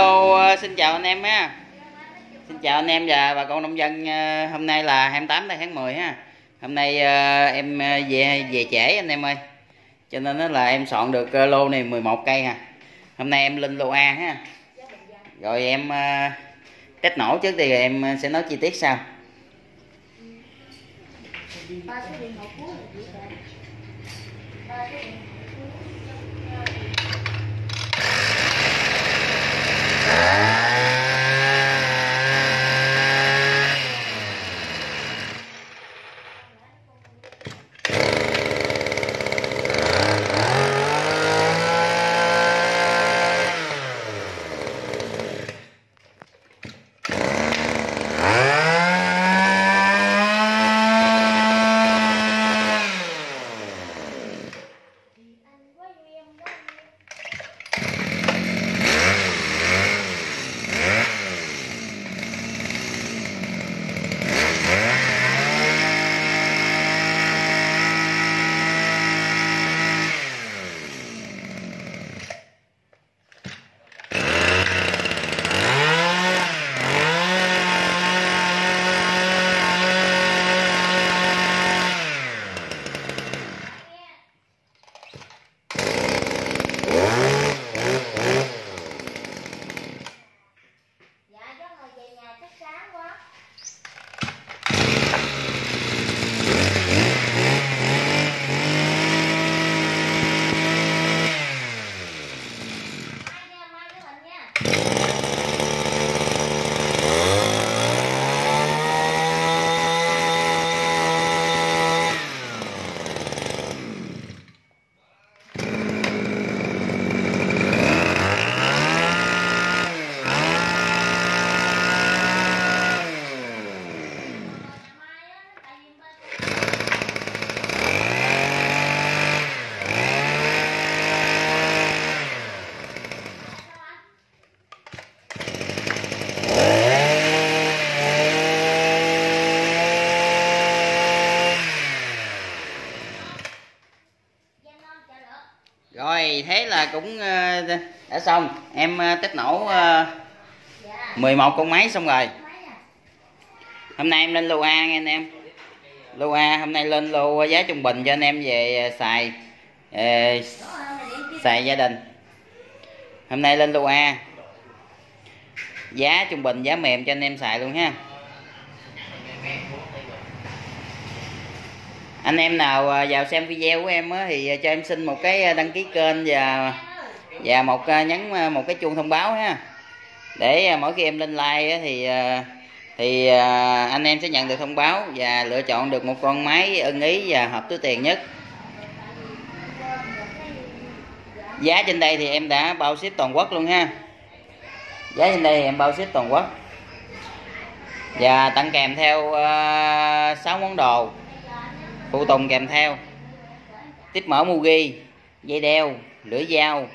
Hello, ờ, xin chào anh em ha. Xin chào anh em và bà con nông dân. Ờ, hôm nay là 28 tháng 10 ha. Hôm nay ờ, em về về trễ anh em ơi. Cho nên là em soạn được lô này 11 cây ha. Hôm nay em lên lô A ha. Rồi em test nổ trước thì em sẽ nói chi tiết sau. ba cái điện thoại cuối là chỉ bạn ba cái điện Yeah. Cũng ờ, đã xong. Em tích test nổ 11 ờ, con máy xong rồi. Hôm nay em lên lô A nghe anh em. Lô A hôm nay lên lô giá trung bình cho anh em về xài ờ, xài gia đình. Hôm nay lên lô A. Giá trung bình giá mềm cho anh em xài luôn ha. Anh em nào à, vào xem video của em á, thì cho em xin một cái à, đăng ký kênh và và một à, nhấn một cái chuông thông báo ha. Để mỗi khi em lên like á, thì thì anh em sẽ nhận được thông báo và lựa chọn được một con máy ưng ý và hợp túi tiền nhất. Giá trên đây thì em đã bao ship toàn quốc luôn ha. Giá trên đây thì em bao ship toàn quốc. Và tặng kèm theo uh, 6 món đồ phụ tùng kèm theo. Tiếp mở mugi dây đeo lưỡi dao.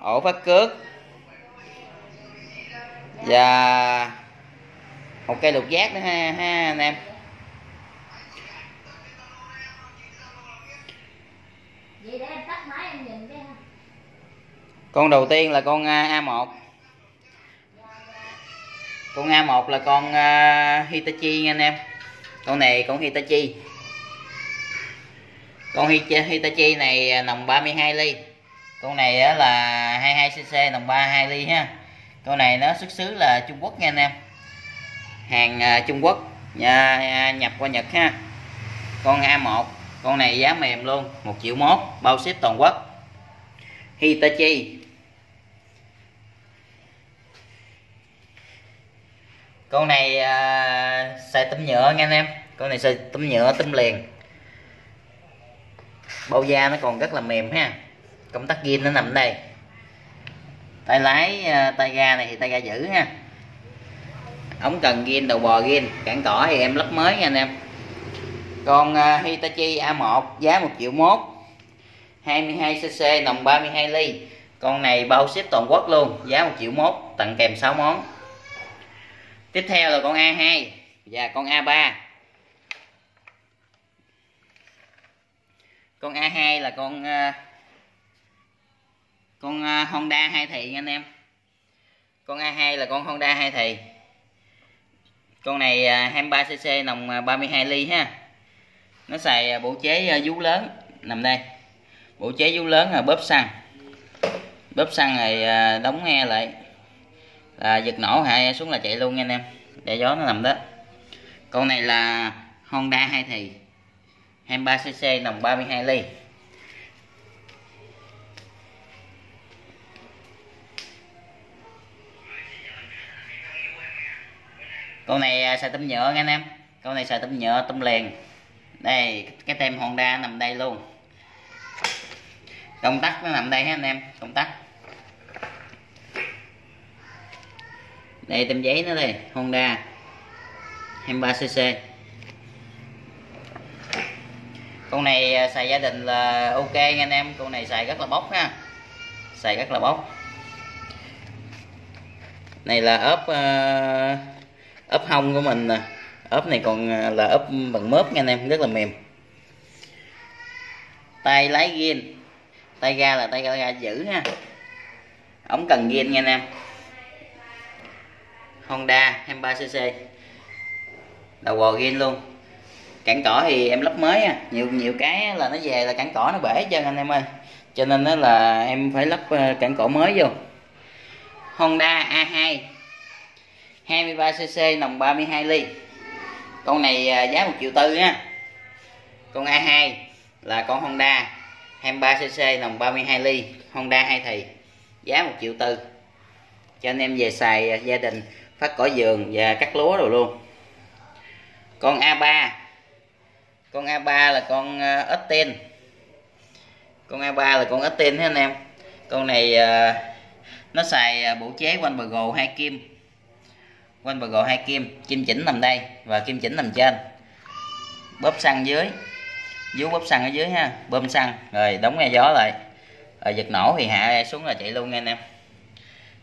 Ổ phát cước. Và một cây lục giác nữa ha, ha anh em. Con đầu tiên là con à, A1 con A1 là con uh, Hitachi nha anh em. Con này con Hitachi con Hitachi này à, nồng 32 ly. Con này là 22cc nồng 32 ly ha. Con này nó xuất xứ là Trung Quốc nha anh em. Hàng à, Trung Quốc à, nhập qua Nhật ha. Con A1 con này giá mềm luôn một triệu mốt bao ship toàn quốc. Hitachi. Con này à, xài tấm nhựa nha anh em. Con này xài tấm nhựa tấm liền bao da nó còn rất là mềm ha. Công tắc zin nó nằm đây. Tay lái ờ, tay ga này thì tay ga giữ ha. Ống cần zin, đầu bò zin cản cỏ thì em lắp mới nha anh em. Còn ờ, Hitachi A1 giá 1 triệu mốt 22cc nồng 32 ly. Con này bao ship toàn quốc luôn, giá 1 triệu mốt, tặng kèm 6 món. Tiếp theo là con A2 và con A3 con A2 là con ờ, con ờ, Honda hai thị nha anh em. Con A2 là con Honda hai thì con này ờ, 23cc nòng 32 ly ha. Nó xài bộ chế vú lớn. Nằm đây. Bộ chế vú lớn là bóp xăng. Bóp xăng rồi đóng nghe lại. Là giật nổ hạ xuống là chạy luôn nha anh em. Để gió nó nằm đó. Con này là Honda hai thì 23cc nòng 32 ly. Con này xài tấm nhựa nha anh em. Con này xài tấm nhựa tấm liền. Đây, cái tem Honda nằm đây luôn. Công tắc nó nằm đây ha anh em, công tắc. Đây, tem giấy nó đây, Honda 23cc con này à, xài gia đình là ok nha anh em. Con này xài rất là bốc ha. Xài rất là bốc. Này là ốp uh, ốp hông của mình nè. Ốp này còn à, là ốp bằng mớp nha anh em rất là mềm. Tay lái ghiên tay ga là tay ga, ga giữ ha. Ống cần ghiên nha anh em. Honda 23cc đầu gò ghiên luôn cản cỏ thì em lắp mới à nhiều nhiều cái là nó về là cản cỏ nó bể cho anh em ơi. Cho nên đó là em phải lắp ờ, cản cỏ mới vô. Honda A2 23cc nòng 32 ly. Con này ờ, giá 1 triệu tư nha. Con A2 là con Honda 23cc nòng 32 ly. Honda 2 thì giá 1 triệu tư. Cho anh em về xài ờ, gia đình, phát cỏ giường và cắt lúa rồi luôn. Con A3 con A3 là con ờ, ít tên, con A3 là con ít tên thế anh em? Con này ờ, nó xài ờ, bộ chế quanh bờ gồ hai kim. Quanh bờ gồ hai kim kim chỉnh nằm đây và kim chỉnh nằm trên. Bóp xăng dưới. Vú bóp xăng ở dưới ha bơm xăng. Rồi đóng nghe gió lại. Rồi giật nổ thì hạ xuống là chạy luôn nha anh em.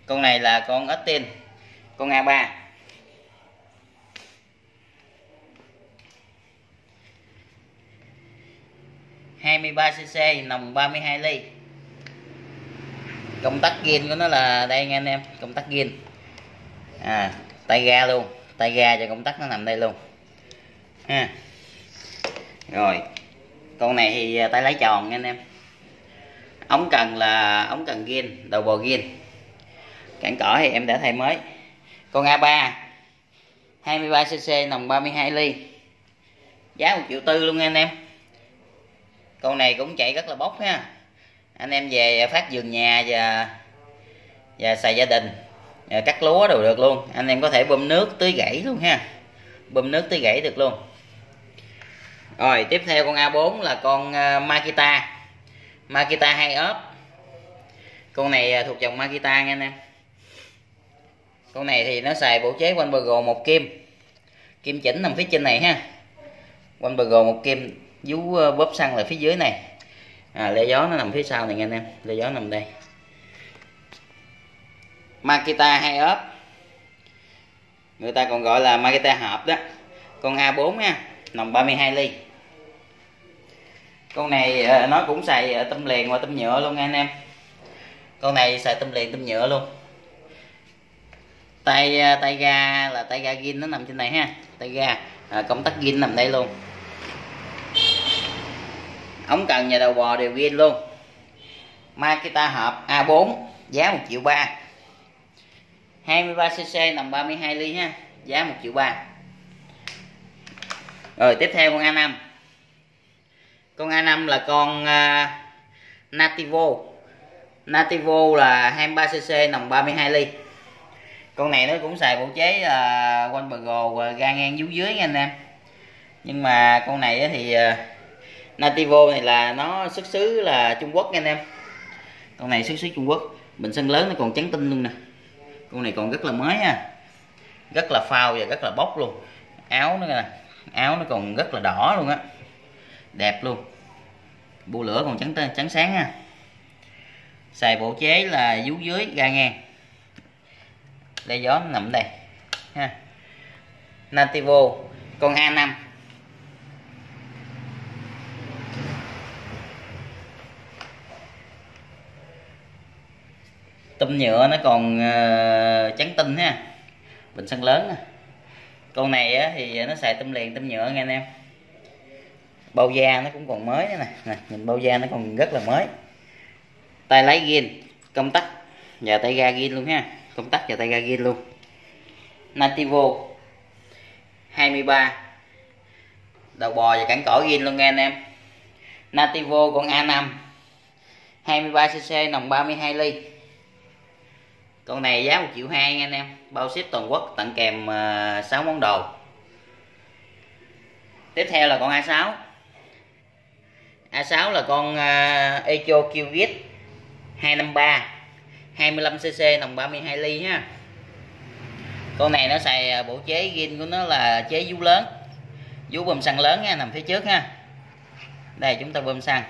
Con này là con ít tin con A3 23cc nòng 32 ly. Công tắc gin của nó là đây nha anh em, công tắc gin à tay ga luôn, tay ga cho công tắc nó nằm đây luôn. Ha. Rồi, con này thì à, tay lái tròn nha anh em. Ống cần là ống cần gin đầu bò gin cản cỏ thì em đã thay mới. Con A3 23cc nòng 32 ly. Giá một triệu tư luôn nha anh em con này cũng chạy rất là bốc ha. Anh em về phát vườn nhà và và xài gia đình, và cắt lúa đều được luôn. Anh em có thể bơm nước tưới gãy luôn ha. Bơm nước tưới gãy được luôn. Rồi, tiếp theo con A4 là con à, Makita. Makita hai ốp. Con này à, thuộc dòng Makita nha anh em. Con này thì nó xài bộ chế quanh bờ gồ một kim. Kim chỉnh nằm phía trên này ha. Quanh bờ gồ một kim vú ờ, bóp xăng là phía dưới này. À, lê gió nó nằm phía sau này nha anh em. Lê gió nằm đây. Makita hai ốp. Người ta còn gọi là Makita hộp đó. Con A4 nha nòng 32 ly. Con này ờ, nó cũng xài ờ, tâm liền và tâm nhựa luôn nha anh em. Con này xài tâm liền tâm nhựa luôn. Tay tay ga là tay ga gin nó nằm trên này ha. Tay ga à, công tắc gin nằm đây luôn ống cần nhà đầu bò đều gin luôn. Makita hộp A4 giá 1 triệu ba. 23cc nằm 32 ly ha giá 1 triệu ba. Rồi tiếp theo con A5 con A5 là con uh, Nativo. Nativo là 23cc nòng 32 ly. Con này nó cũng xài bộ chế là uh, quanh bờ gồ uh, ga ngang dưới dưới nha anh em. Nhưng mà con này thì uh, Nativo này là nó xuất xứ là Trung Quốc nha anh em. Con này xuất xứ Trung Quốc, bình sân lớn nó còn trắng tinh luôn nè. Con này còn rất là mới nha. Rất là phao và rất là bốc luôn. Áo nó nè, áo nó còn rất là đỏ luôn á. Đẹp luôn. Bu lửa còn trắng trắng sáng nha. Xài bộ chế là vú dưới, ga ngang. Đây gió nó nằm đây, ha. Nativo, con A5 tum nhựa nó còn uh, trắng tinh ha. Bình xăng lớn nè. Con này á, thì nó xài tum liền tum nhựa nghe anh em. Bao da nó cũng còn mới nữa nè. Nè nhìn bao da nó còn rất là mới. Tay lái ghiên công tắc. Và tay ga ghiên luôn ha. Công tắc và tay ga ghiên luôn. Nativo 23 đầu bò và cản cỏ ghiên luôn nghe anh em. Nativo con A5 23cc nòng 32 ly con này giá 1 triệu 2 nha anh em. Bao ship toàn quốc, tặng kèm ờ, 6 món đồ. Tiếp theo là con A6 A6 là con ờ, Echo Qgit 253 25cc nòng 32 ly ha. Con này nó xài ờ, bộ chế gin của nó là chế vú lớn. Vú bơm xăng lớn nha, nằm phía trước ha. Đây, chúng ta bơm xăng.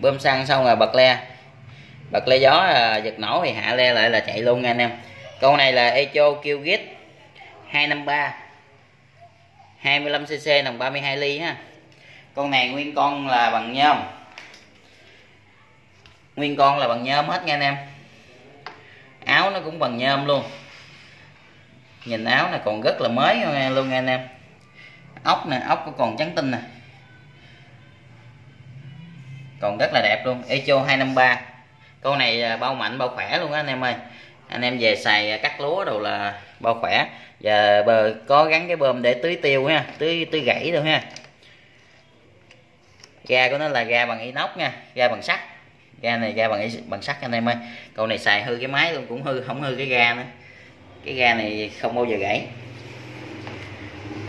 Bơm xăng xong rồi bật le bật le gió à, giật nổ thì hạ le lại là chạy luôn nha anh em. Con này là Echo Kilgit 253 25cc nòng 32 ly ha. Con này nguyên con là bằng nhôm. Nguyên con là bằng nhôm hết nha anh em. Áo nó cũng bằng nhôm luôn. Nhìn áo này còn rất là mới luôn nha anh em. Ốc nè ốc có còn trắng tinh nè. Còn rất là đẹp luôn. Echo 253 con này à, bao mạnh bao khỏe luôn á anh em ơi. Anh em về xài à, cắt lúa đồ là bao khỏe. Và bờ có gắn cái bơm để tưới tiêu ha, tưới tưới gãy luôn ha. Ga của nó là ga bằng inox nha, ga bằng sắt. Ga này, ga bằng bằng sắt anh em ơi. Con này xài hư cái máy luôn, cũng hư, không hư cái ga nữa. Cái ga này không bao giờ gãy.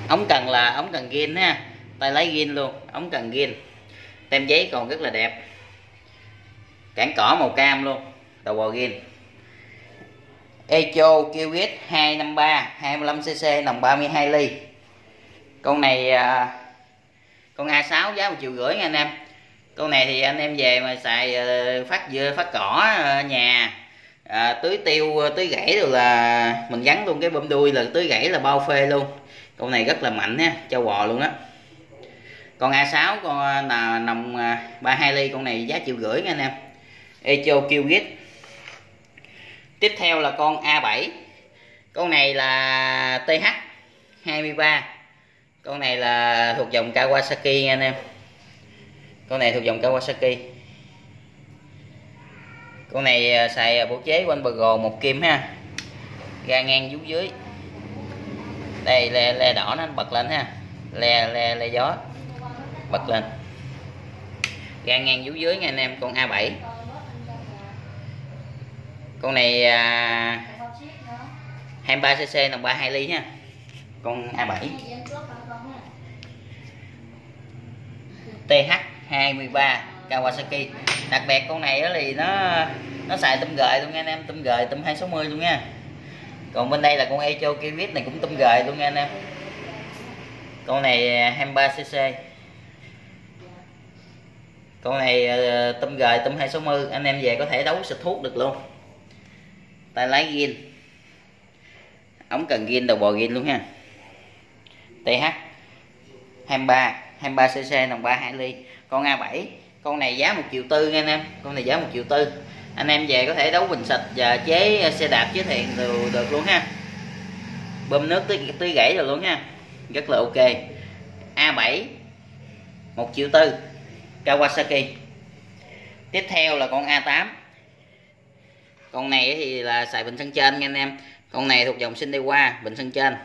Ống cần là ống cần gin ha, tay lấy gin luôn, ống cần gin tem giấy còn rất là đẹp cản cỏ màu cam luôn. Đầu bò gin Echo KIWIS 253 25cc nòng 32 ly. Con này à, con A6 giá một triệu rưỡi nha anh em. Con này thì anh em về mà xài à, phát dưa phát cỏ nhà. À, tưới tiêu tưới gãy rồi là mình gắn luôn cái bơm đuôi là tưới gãy là bao phê luôn. Con này rất là mạnh ha cho bò luôn á. Con A6 con là nòng 32 ly con này giá triệu rưỡi nha anh em. Echo Qgit tiếp theo là con A7 con này là TH 23 con này là thuộc dòng Kawasaki nha anh em. Con này thuộc dòng Kawasaki. Con này à, xài bộ chế quanh bờ gồ một kim ha. Ga ngang vú dưới. Đây le, le đỏ nó bật lên ha. Le le le gió. Bật lên. Ga ngang vú dưới nha anh em con A7 con này à, 23cc nòng 32 ly nha con A7 TH23 Kawasaki. Đặc biệt con này thì nó nó xài tôm gợi luôn nha anh em tôm gợi tôm 260 luôn nha. Còn bên đây là con Echo Kiwit này cũng tôm gợi luôn nha anh em. Con này à, 23cc con này ờ, tôm gời tôm 260 anh em về có thể đấu xịt thuốc được luôn tay lái gin ống cần gin đầu bò gin luôn ha. TH 23 23cc đồng 32 ly. Con A7 con này giá một triệu tư nha anh em. Con này giá một triệu tư. Anh em về có thể đấu bình sạch và chế xe đạp chế thiện đều được luôn ha. Bơm nước tưới, tới gãy rồi luôn ha. Rất là ok. A7 một triệu tư. Kawasaki. Tiếp theo là con A8 con này thì là xài bình sân trên nha anh em. Con này thuộc dòng sinh đi qua bình sân trên.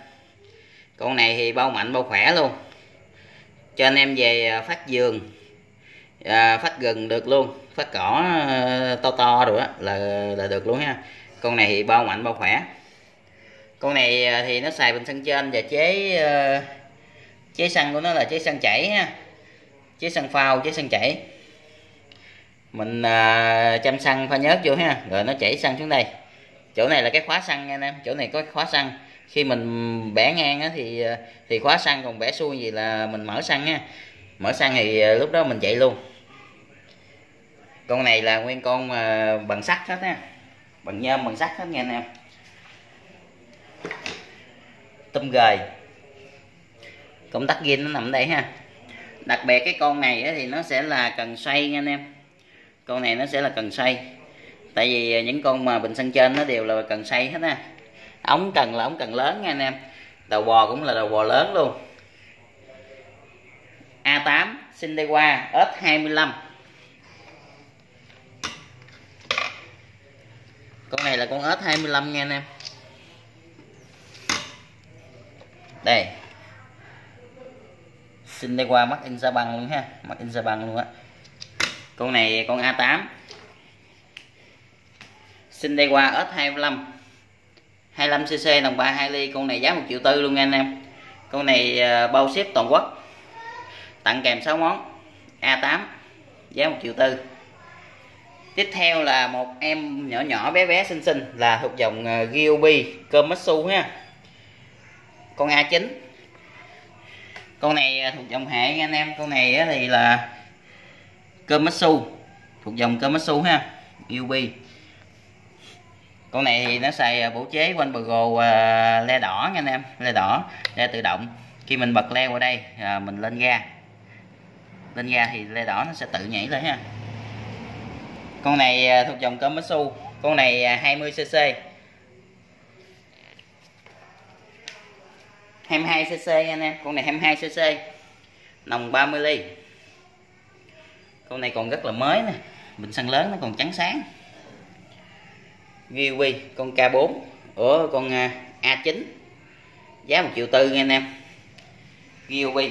Con này thì bao mạnh bao khỏe luôn. Cho anh em về à, phát giường à, phát gừng được luôn. Phát cỏ à, to to rồi á là là được luôn ha. Con này thì bao mạnh bao khỏe. Con này à, thì nó xài bình sân trên và chế chế xăng của nó là chế xăng chảy ha. Chế xăng phao chế xăng chảy mình à, chăm xăng pha nhớt vô ha. Rồi nó chảy xăng xuống đây. Chỗ này là cái khóa xăng nha anh em. Chỗ này có khóa xăng. Khi mình bẻ ngang á, thì à, thì khóa xăng còn bẻ xuôi gì là mình mở xăng nha mở xăng thì à, lúc đó mình chạy luôn. Con này là nguyên con à, bằng sắt hết ha bằng nhôm bằng sắt hết nha anh em. Tôm gời. Công tắc ghi nó nằm đây ha. Đặc biệt cái con này thì nó sẽ là cần xoay nha anh em con này nó sẽ là cần xây tại vì à, những con mà bình xăng trên nó đều là cần xây hết á. Ống cần là ống cần lớn nha anh em. Đầu bò cũng là đầu bò lớn luôn. A8 xin đi qua S25 con này là con S25 nha anh em. Đây. Xin đi qua mắt in ra bằng luôn ha mắt in ra bằng luôn á con này con A8 xin đây qua S25 25cc đồng 32 ly. Con này giá 1 triệu tư luôn nha anh em. Con này ờ, bao ship toàn quốc. Tặng kèm 6 món. A8 giá 1 triệu tư. Tiếp theo là một em nhỏ nhỏ bé bé xinh xinh là thuộc dòng à, Giobi Komatsu ha. Con A9 con này ờ, thuộc dòng hệ anh em. Con này thì là Komatsu. Thuộc dòng Komatsu ha. UB con này thì nó xài à, bộ bổ chế quanh bờ gồ à, le đỏ nha anh em. Le đỏ le tự động. Khi mình bật le qua đây à, mình lên ga. Lên ga thì le đỏ nó sẽ tự nhảy lên ha. Con này à, thuộc dòng Komatsu. Con này à, 20cc 22cc anh em. Con này 22cc nòng 30 ly con này còn rất là mới nè. Bình xăng lớn nó còn trắng sáng. Kiwi con K4 ở con à, A9 giá 1 triệu tư nha anh em. Kiwi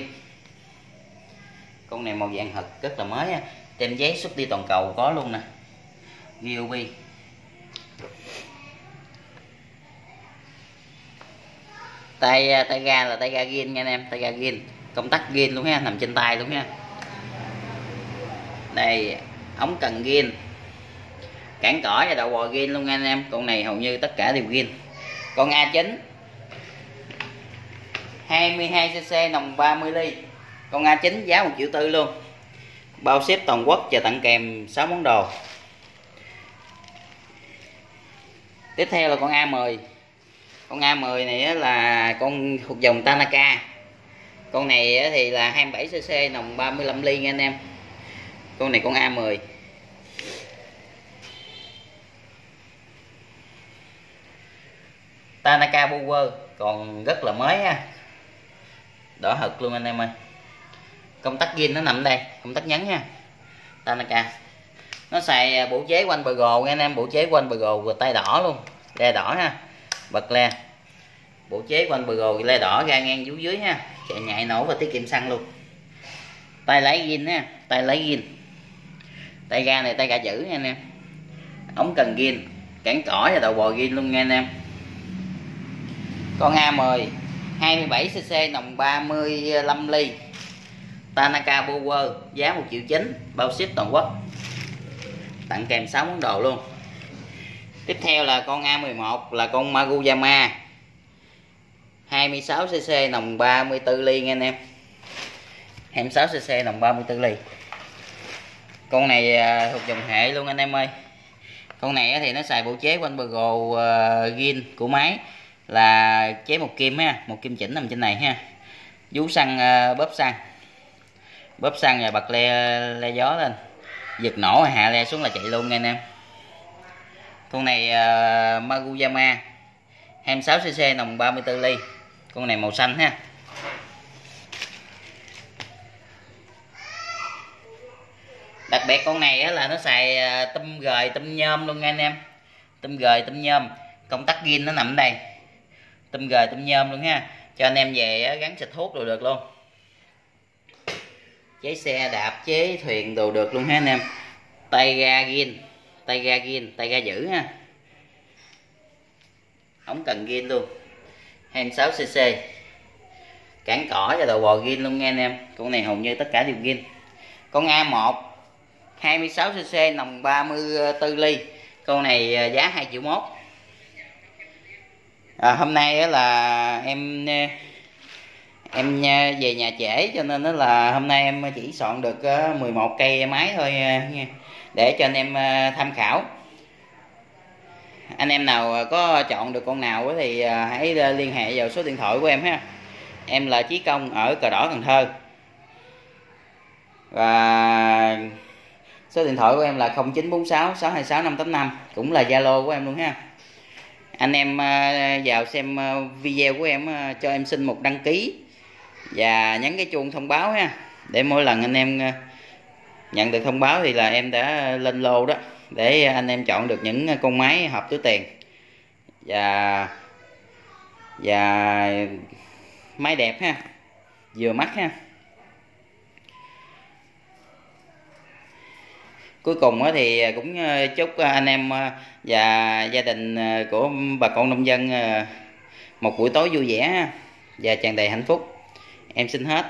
con này màu vàng thật, rất là mới tem giấy xuất đi toàn cầu có luôn nè. Kiwi tay à, tay ga là tay ga gin nha anh em, tay ga gin công tắc gin luôn ha, nằm trên tay luôn ha đây, ống cần gin. Cản cỏ và đầu bò gin luôn anh em. Con này hầu như tất cả đều gin. Con A9 22cc nồng 30 ly. Con A9 giá 1 triệu tư luôn. Bao ship toàn quốc và tặng kèm 6 món đồ. Tiếp theo là con A10 con A10 này là con thuộc dòng Tanaka. Con này thì là 27cc nồng 35 ly nha anh em con này con A10 Tanaka Power còn rất là mới ha. Đỏ hực luôn anh em ơi. Công tắc gin nó nằm đây, công tắc nhấn ha. Tanaka. Nó xài à, bộ chế quanh bờ gồ nghe anh em, bộ chế quanh bờ gồ vừa tay đỏ luôn, le đỏ ha, bật le. Bộ chế quanh bờ gồ le đỏ ra ngang dưới dưới ha, chạy nhạy nổ và tiết kiệm xăng luôn. Tay lấy gin ha, tay lấy gin tay ga này, tay ga giữ nha anh em. Ống cần gin cản cỏ và đầu bò gin luôn nha anh em. Con A10 27cc nồng 35 ly. Tanaka Power, giá 1 triệu 9 bao ship toàn quốc. Tặng kèm 6 món đồ luôn. Tiếp theo là con A11 là con Maguyama. 26cc nồng 34 ly nha anh em. 26cc nồng 34 ly con này à, thuộc dòng hệ luôn anh em ơi. Con này thì nó xài bộ chế quanh bờ gồ uh, gin của máy. Là chế một kim ha một kim chỉnh nằm trên này ha. Vú xăng uh, bóp xăng. Bóp xăng rồi bật le le gió lên. Giật nổ hạ le xuống là chạy luôn nha anh em. Con này uh, Maguyama 26cc nòng 34 ly. Con này màu xanh ha. Đặc biệt con này là nó xài à, tâm gời tâm nhôm luôn nha anh em. Tâm gời tâm nhôm. Công tắc gin nó nằm đây. Tôm gời, tôm nhôm luôn ha. Cho anh em về gắn xịt thuốc rồi được luôn. Chế xe, đạp, chế thuyền đồ được luôn ha anh em. Tay ga gin tay ga gin tay ga giữ ha. Ống cần gin luôn. 26 cc cản cỏ và đầu bò gin luôn nha anh em. Con này hầu như tất cả đều gin con A1 26 cc nòng 34 ly. Con này à, giá 2 triệu mốt. À, hôm nay là em à, em à, về nhà trễ cho nên đó là hôm nay em chỉ soạn được 11 cây máy thôi để cho anh em tham khảo. Anh em nào có chọn được con nào thì hãy liên hệ vào số điện thoại của em ha. Em là Chí Công ở Cờ Đỏ Cần Thơ. Và số điện thoại của em là 0946 626 585 cũng là zalo của em luôn ha. Anh em à, vào xem à, video của em à, cho em xin một đăng ký và nhấn cái chuông thông báo ha. Để mỗi lần anh em nhận được thông báo thì là em đã lên lô đó để anh em chọn được những con máy hợp túi tiền. Và và máy đẹp ha, vừa mắt ha. Cuối cùng thì cũng ờ, chúc ờ, anh em ờ, và gia đình của bà con nông dân một buổi tối vui vẻ và tràn đầy hạnh phúc. Em xin hết.